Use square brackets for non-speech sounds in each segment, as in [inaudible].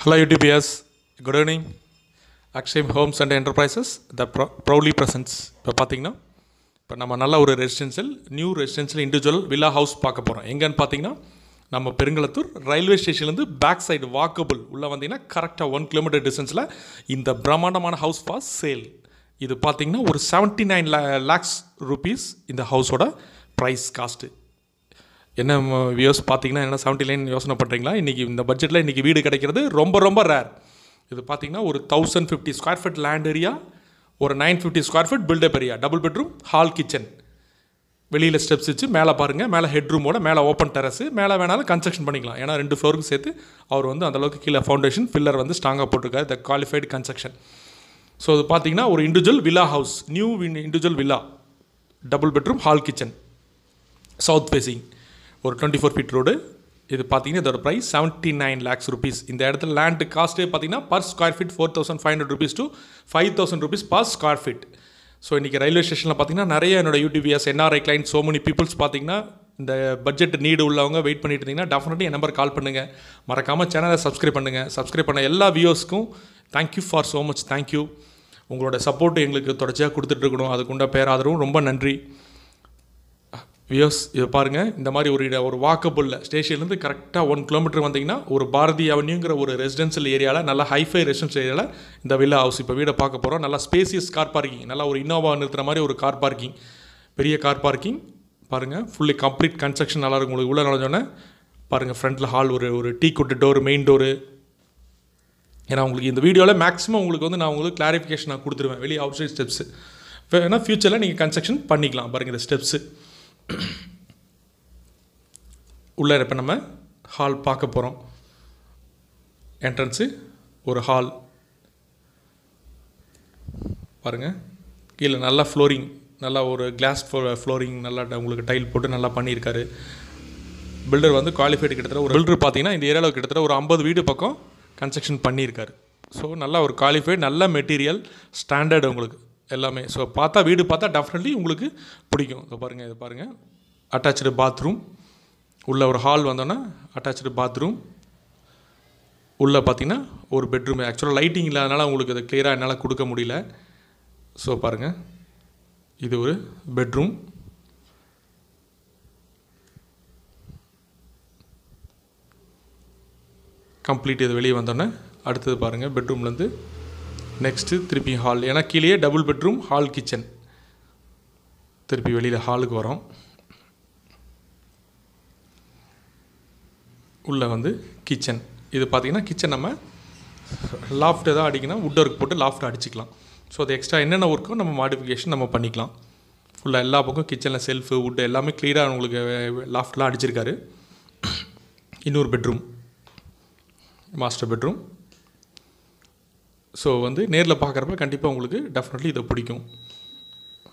Hello UTPS, good evening. Akshay Homes and Enterprises, the ப்ரௌ proudly presents இப்போ பார்த்தீங்கன்னா இப்போ நம்ம நல்ல ஒரு residential new residential individual villa house பார்க்க போகிறோம் எங்கன்னு பார்த்தீங்கன்னா நம்ம பெருங்களத்தூர் ரயில்வே ஸ்டேஷன்லேருந்து பேக் சைடு வாக்கபுள் உள்ளே வந்தீங்கன்னா கரெக்டாக ஒன் கிலோமீட்டர் டிஸ்டன்ஸில் இந்த பிரம்மாண்டமான ஹவுஸ் ஃபார் சேல் இது பார்த்தீங்கன்னா ஒரு செவன்ட்டி நைன் லேக்ஸ் ருபீஸ் இந்த ஹவுஸோட ப்ரைஸ் காஸ்ட்டு என்ன வியூஸ் பார்த்தீங்கன்னா என்ன செவன்ட்டி லைன் யோசனை பண்ணுறீங்களா இன்றைக்கி இந்த பட்ஜெட்டில் இன்றைக்கி வீடு கிடைக்கிறது ரொம்ப ரொம்ப ரேர் இது பார்த்தீங்கன்னா ஒரு thousand fifty square feet land area ஒரு nine fifty square feet built-up area double bedroom hall kitchen வெளியில் ஸ்டெப்ஸ் வச்சு மேலே பாருங்கள் மேலே ஹெட் ரூமோட மேலே ஓப்பன் டெரஸு மேலே வேணாலும் கன்ஸ்ட்ரக்ஷன் பண்ணிக்கலாம். ஏன்னா ரெண்டு ஃப்ளோருக்கு சேர்த்து அவர் வந்து அந்தளவுக்கு கீழே ஃபவுண்டேஷன் பில்லர் வந்து ஸ்ட்ராங்காக போட்டிருக்காரு த குவாலிஃபைடு கன்ஸ்ட்ரக்ஷன் ஸோ இது பார்த்தீங்கன்னா ஒரு individual villa house new individual villa double bedroom hall kitchen south facing ஒரு டுவெண்ட்டி ஃபோர் ஃபீட் ரோடு இது பார்த்தீங்கன்னா இதோட price seventy nine lakhs rupees இந்த இடத்துல லேண்டு காஸ்ட்டே பார்த்தீங்கன்னா per square feet four thousand five hundred rupees to five thousand rupees per square feet so இன்றைக்கி railway ஸ்டேஷனில் பார்த்தீங்கன்னா நிறைய என்னோட யூடிபிஎஸ் NRI client so many peoples பார்த்தீங்கன்னா இந்த பட்ஜெட் நீடு உள்ளவங்க வெயிட் பண்ணிட்டு இருந்தீங்கன்னா டெஃபினெட்லி என் நம்பர் கால் பண்ணுங்கள் மறக்காமல் சேனலை சப்ஸ்கிரைப் பண்ணுங்கள் சப்ஸ்கிரைப் பண்ண எல்லா வியூஸ்க்கும் thank you for so much thank you உங்களோட சப்போர்ட் எங்களுக்கு தொடர்ச்சியாக கொடுத்துட்ருக்கணும் அதுக்குண்ட பேராதரவும் ரொம்ப நன்றி. வியர்ஸ் இதை பாருங்கள் இந்த மாதிரி ஒரு இட ஒரு வாக்கபுளில் ஸ்டேஷன்லேருந்து கரெக்டாக ஒன் கிலோமீட்டர் வந்தீங்கன்னா ஒரு பாரதி அவென்யூங்கிற ஒரு ரெசிடென்ஷியல் ஏரியாவில் நல்லா ஹைஃபை ரெசிடென்ஷியல் ஏரியாவில் இந்த வில்லா ஹவுஸ் இப்போ வீடை பார்க்க போகிறோம் நல்லா ஸ்பேசியஸ் கார் பார்க்கிங் நல்லா ஒரு இன்னோவா நிறுத்துற மாதிரி ஒரு கார் பார்க்கிங் பெரிய கார் பார்க்கிங் பாருங்கள் ஃபுல்லி கம்ப்ளீட் கன்ஸ்ட்ரக்ஷன் நல்லா இருக்கும். உங்களுக்கு உள்ளே நுழைஞ்சோன்னே பாருங்கள் ஃப்ரண்ட்டில் ஹால் ஒரு ஒரு டீ கொட்டு டோர் மெயின் டோரு ஏன்னா உங்களுக்கு இந்த வீடியோவில் மேக்ஸிமம் உங்களுக்கு வந்து நான் உங்களுக்கு கிளாரிஃபிகேஷன் நான் கொடுத்துருவேன். வெளியே அவுட் சைட் ஸ்டெப்ஸு ஏன்னா ஃப்யூச்சரில் நீங்கள் கன்ஸ்ட்ரக்ஷன் பண்ணிக்கலாம். பாருங்கள் இந்த ஸ்டெப்ஸு [clears throat] உள்ளே இப்போ நம்ம ஹால் பார்க்க போகிறோம் என்ட்ரன்ஸு ஒரு ஹால் பாருங்கள் கீழே நல்லா ஃப்ளோரிங் நல்லா ஒரு கிளாஸ் ஃப்ளோரிங் நல்லா உங்களுக்கு டைல் போட்டு நல்லா பண்ணியிருக்காரு. பில்டர் வந்து குவாலிஃபைடு கிட்டத்தட்ட ஒரு பில்டர் பார்த்தீங்கன்னா இந்த ஏரியாவில் கிட்டத்தட்ட ஒரு ஐம்பது வீடு பக்கம் கன்ஸ்ட்ரக்ஷன் பண்ணியிருக்காரு. ஸோ நல்லா ஒரு குவாலிஃபைடு நல்ல மெட்டீரியல் ஸ்டாண்டர்டு உங்களுக்கு. எல்லாமே. ஸோ பார்த்தா வீடு பார்த்தா டெஃபினெட்லி உங்களுக்கு பிடிக்கும். இதை பாருங்கள் இதை பாருங்கள் அட்டாச்சு பாத்ரூம் உள்ள ஒரு ஹால் வந்தோன்னா அட்டாச்சு பாத்ரூம் உள்ளே பார்த்தீங்கன்னா ஒரு பெட்ரூம் ஆக்சுவலாக லைட்டிங் இல்லாதனால உங்களுக்கு அதை கிளியராக என்னால் கொடுக்க முடியல. ஸோ பாருங்கள் இது ஒரு பெட்ரூம் கம்ப்ளீட் இது வெளியே வந்தோன்னே அடுத்தது பாருங்கள் பெட்ரூம்லேருந்து நெக்ஸ்ட்டு திருப்பி ஹால் ஏன்னா கீழேயே டபுள் பெட்ரூம் ஹால் கிச்சன் திருப்பி வெளியில் ஹாலுக்கு வரோம். உள்ளே வந்து கிச்சன் இது பார்த்திங்கன்னா கிச்சன் நம்ம லாஃப்ட் எதாவது அடிக்கணும் வுட் ஒர்க் போட்டு லாஃப்ட் அடிச்சிக்கலாம். ஸோ அது எக்ஸ்ட்ரா என்னென்ன ஒர்க்கோ நம்ம மாடிஃபிகேஷன் நம்ம பண்ணிக்கலாம். ஃபுல்லாக எல்லா பக்கம் கிச்சனில் செல்ஃபு வுட் எல்லாமே க்ளியராக உங்களுக்கு லாஃப்ட்லாம் அடிச்சிருக்காரு. [clears throat] இன்னொரு பெட்ரூம் மாஸ்டர் பெட்ரூம் ஸோ வந்து நேரில் பார்க்குறப்ப கண்டிப்பாக உங்களுக்கு டெஃபினெட்லி இதை பிடிக்கும்.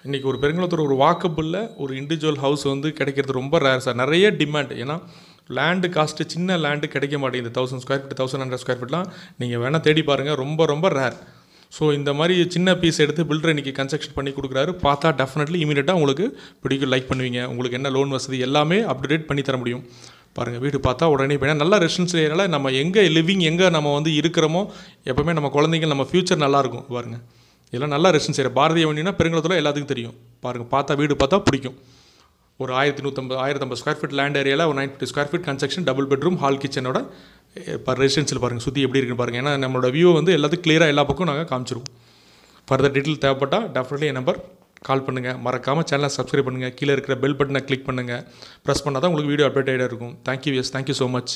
இன்றைக்கி ஒரு பெருங்குளத்தூர் ஒரு வாக்கபிளில் ஒரு இண்டிவிஜுவல் ஹவுஸ் வந்து கிடைக்கிறது ரொம்ப ரேர் சார் நிறைய டிமாண்ட் ஏன்னா லேண்டு காஸ்ட்டு சின்ன லேண்டு கிடைக்க மாட்டேங்குது. Thousand square feet thousand hundred square ஃபீட்லாம் நீங்கள் வேணால் தேடி பாருங்கள் ரொம்ப ரொம்ப ரேர் ஸோ இந்த மாதிரி சின்ன பீஸ் எடுத்து பில்டர் இன்றைக்கி கன்ஸ்ட்ரக்ஷன் பண்ணி கொடுக்குறாரு. பார்த்தா டெஃபினெட்லி இமீடியட்டாக உங்களுக்கு பிடிக்கும். லைக் பண்ணுவீங்க. உங்களுக்கு என்ன லோன் வசதி எல்லாமே அப்டேட் பண்ணி தர முடியும். பாருங்கள் வீடு பார்த்தா உடனே போய் நல்லா ரெசிடென்ஷியல் ஏரியாவில் நம்ம எங்கே லிவிங் எங்கே நம்ம வந்து இருக்கிறோமோ எப்போவுமே நம்ம குழந்தைங்க நம்ம ஃப்யூச்சர் நல்லாயிருக்கும் பாருங்கள் இதெல்லாம் நல்லா ரெசிடென்ஸ் ஏரியா. பாரதிய வண்டினா பெருங்குளத்தில் எல்லாத்துக்கும் தெரியும். பாருங்கள் பார்த்தா வீடு பார்த்தா பிடிக்கும். ஒரு ஆயிரத்தி நூற்றம்பது ஆயிரத்தம்பது ஸ்கொயர் ஃபீட் லேண்ட் ஏரியாவில் ஒரு nine fifty square feet construction double bedroom hall கிச்சனோட இப்போ ரெசிடென்சியில் பாருங்கள் சுற்றி எப்படி இருக்குன்னு பாருங்கள் ஏன்னா நம்மளோட வியூ வந்து எல்லாத்துக்கும் கிளியராக எல்லா பக்கம் நாங்கள் காமிச்சிருவோம். ஃபர்தர் டீட்டெயில் தேவைப்பட்டால் டெஃபினெட்லி என் நம்பர் கால் பண்ணுங்கள் மறக்காமல் சேனலை சப்ஸ்கிரைப் பண்ணுங்கள் கீழே இருக்கிற பெல் பட்டனை கிளிக் பண்ணுங்கள் ப்ரெஸ் பண்ணால் தான் உங்களுக்கு வீடியோ அப்டேட் ஆகிட்டே இருக்கும். Thank you yes thank you so much